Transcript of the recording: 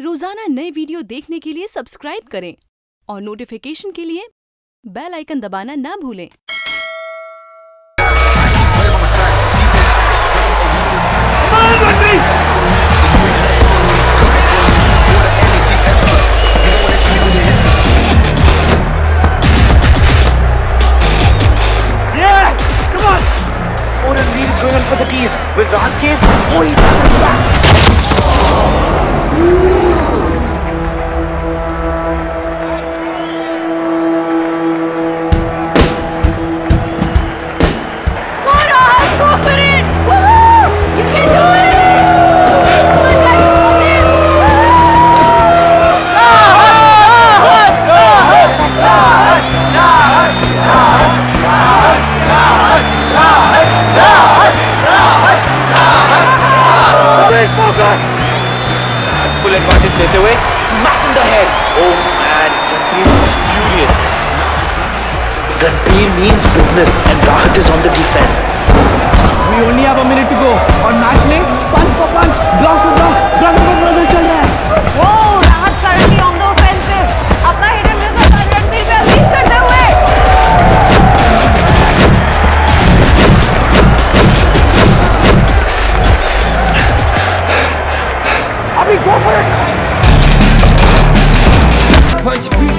रोज़ाना नए वीडियो देखने के लिए सब्सक्राइब करें और नोटिफिकेशन के लिए बेल आइकन दबाना ना भूलें Yes! Come on! Oren Reed is going on for the keys. Will Rakesh? Oh, he does back. Full advantage straight away. Smack in the head. Oh man, Ranbir is furious. Ranbir means business and Rahat is on the defense. We only have a minute to go. On match day, punch for punch, block for block. brigou, foi... Punch people.